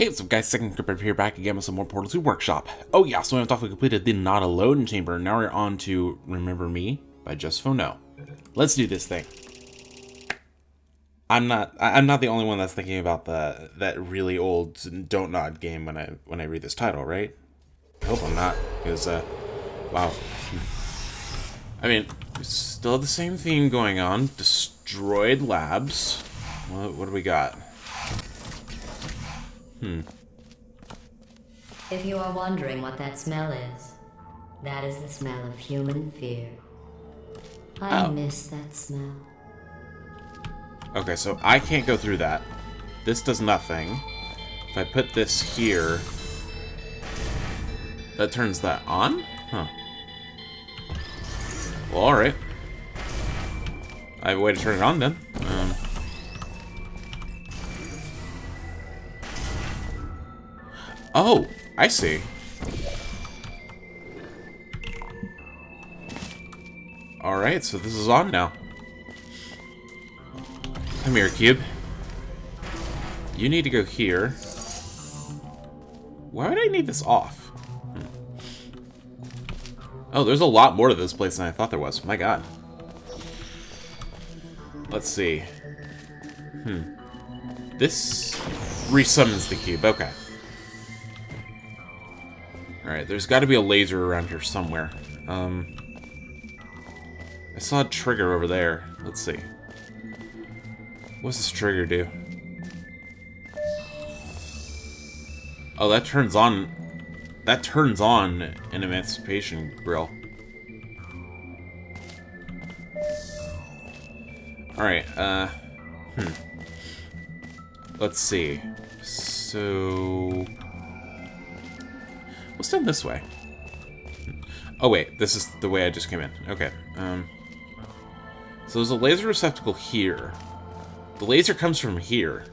Hey, what's up guys, Second Cryptid here back again with some more Portal 2 Workshop. Oh yeah, so I've we completed the Not Alone Chamber, now we're on to Remember Me by JusFoNo. Let's do this thing. I'm not I'm not the only one that's thinking about the that really old Don't Nod game when I when I read this title, right? I hope I'm not, because uh wow. I mean, still the same theme going on. Destroyed labs. What, what do we got? Hmm. If you are wondering what that smell is, that is the smell of human fear. I Oh. miss that smell. Okay, so I can't go through that. This does nothing. If I put this here, that turns that on? Huh. Well, alright. I have a way to turn it on then. Oh, I see. Alright, so this is on now. Come here, Cube. You need to go here. Why would I need this off? Hmm. Oh, there's a lot more to this place than I thought there was. My god. Let's see. Hmm. This resummons the cube. Okay. Alright, there's got to be a laser around here somewhere. Um, I saw a trigger over there. Let's see. What's this trigger do? Oh, that turns on... That turns on an Emancipation Grill. Alright, uh... Hmm. Let's see. So... What's done this way? Oh wait, this is the way I just came in. Okay, um... So there's a laser receptacle here. The laser comes from here.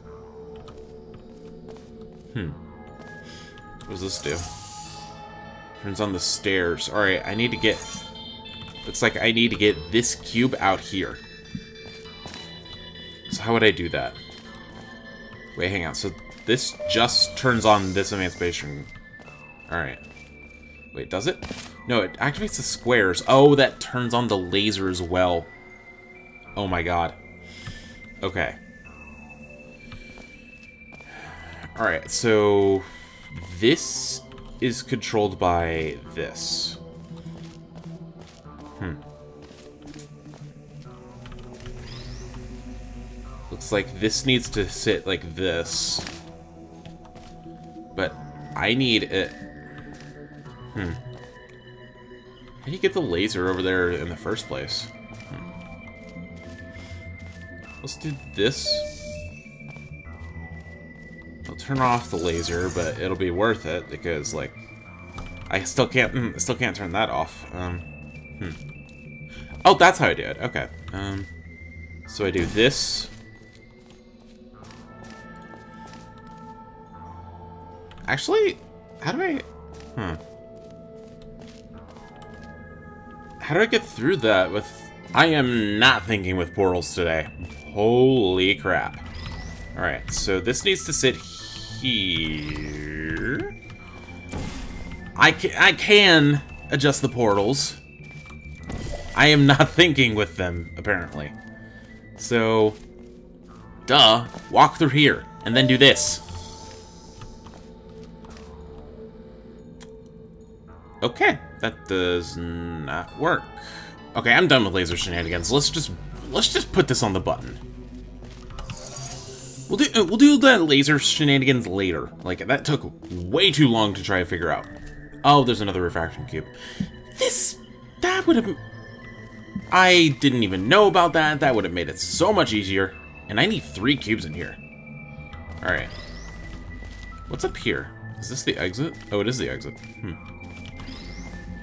Hmm. What does this do? Turns on the stairs. Alright, I need to get... Looks like I need to get this cube out here. So how would I do that? Wait, hang on. So this just turns on this emancipation. Alright. Wait, does it? No, it activates the squares. Oh, that turns on the laser as well. Oh my god. Okay. Alright, so this is controlled by this. Hmm. Looks like this needs to sit like this. But I need it. Hmm. How do you get the laser over there in the first place? Let's do this. I'll turn off the laser, but it'll be worth it because, like, I still can't, mm, still can't turn that off. Um, hmm. Oh, that's how I do it. Okay. Um, so I do this. Actually, how do I? Hmm. How do I get through that with? I am not thinking with portals today. Holy crap. Alright, so this needs to sit here. I can, I can adjust the portals. I am not thinking with them, apparently. So, duh, walk through here, and then do this. Okay, that does not work. Okay, I'm done with laser shenanigans. Let's just let's just put this on the button. We'll do uh, we'll do that laser shenanigans later. Like that took way too long to try to figure out. Oh, there's another refraction cube. This that would have I didn't even know about that. That would have made it so much easier. And I need three cubes in here. All right. What's up here? Is this the exit? Oh, it is the exit. Hmm.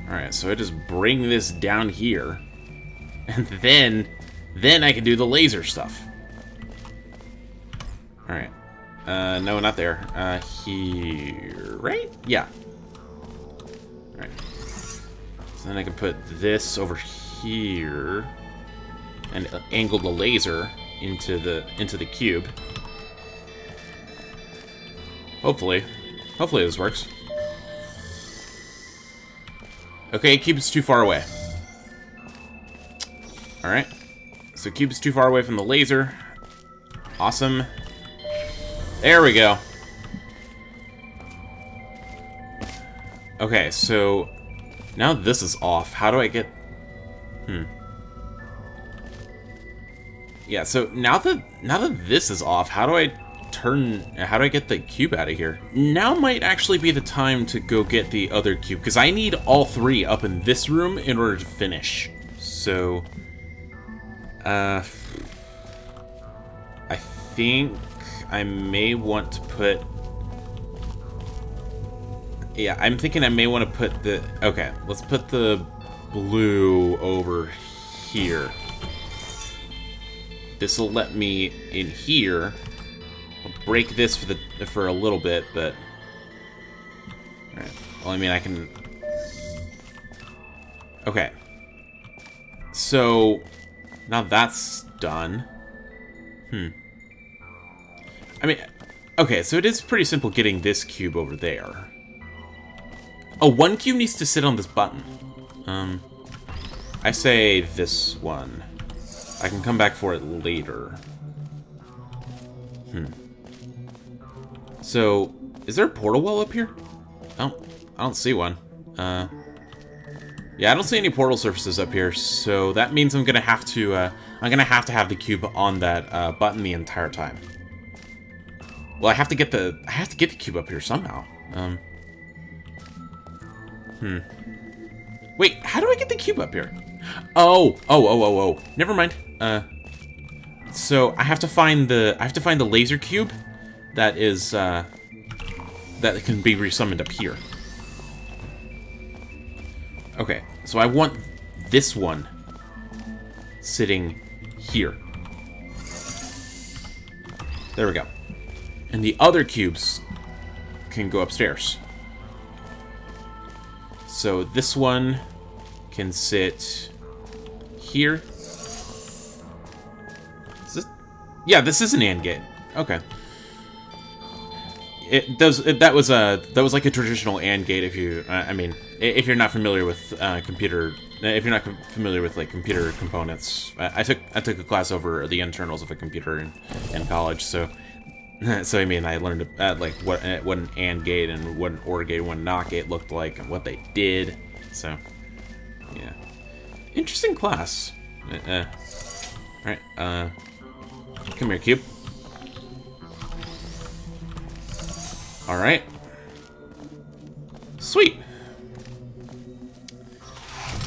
Alright, so I just bring this down here. And then, then I can do the laser stuff. Alright. Uh, no, not there. Uh, here, right? Yeah. Alright. So then I can put this over here. And uh, angle the laser into the, into the cube. Hopefully. Hopefully this works. Okay, cube is too far away. Alright. So cube is too far away from the laser. Awesome. There we go. Okay, so now this is off. How do I get... Hmm. Yeah, so now that now that this is off, how do I turn... How do I get the cube out of here? Now might actually be the time to go get the other cube, because I need all three up in this room in order to finish. So... Uh... I think I may want to put... Yeah, I'm thinking I may want to put the... Okay, let's put the blue over here. This will let me in here. Break this for the for a little bit, but... Alright, well, I mean, I can... Okay. So, now that's done. Hmm. I mean, okay, so it is pretty simple getting this cube over there. Oh, one cube needs to sit on this button. Um, I say this one. I can come back for it later. Hmm. So, is there a portal wall up here? I don't, I don't see one. Uh, yeah, I don't see any portal surfaces up here, so that means I'm gonna have to, uh, I'm gonna have to have the cube on that uh, button the entire time. Well, I have to get the, I have to get the cube up here somehow. Um, Hmm. Wait, how do I get the cube up here? Oh, oh, oh, oh, oh. Never mind. Uh, so I have to find the I have to find the laser cube that is uh, that can be resummoned up here. Okay, so I want this one sitting here. There we go. And the other cubes can go upstairs. So this one can sit here. Is this? Yeah, this is an AND gate. Okay. It does. It, that was a that was like a traditional AND gate. If you, uh, I mean, if you're not familiar with uh, computer, if you're not familiar with like computer components, I, I, took I took a class over the internals of a computer in, in college, so so I mean, I learned uh, like what uh, what an AND gate and what an OR gate, and what a NOT gate looked like, and what they did. So, yeah, interesting class. Uh, uh, all right, uh, come here, cube. All right, sweet.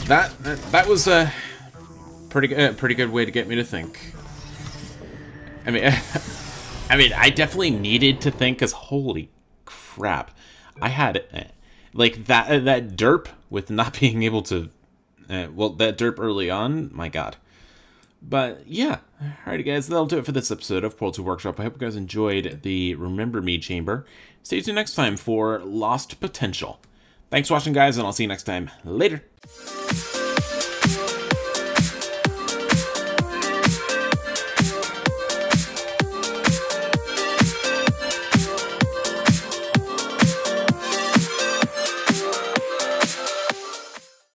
That that, was a pretty uh, pretty good way to get me to think. I mean. I mean, I definitely needed to think, because holy crap. I had, uh, like, that uh, that derp with not being able to, uh, well, that derp early on, my god. But, yeah. Alrighty, guys, that'll do it for this episode of Portal 2 Workshop. I hope you guys enjoyed the Remember Me chamber. Stay tuned next time for Lost Potential. Thanks for watching, guys, and I'll see you next time. Later!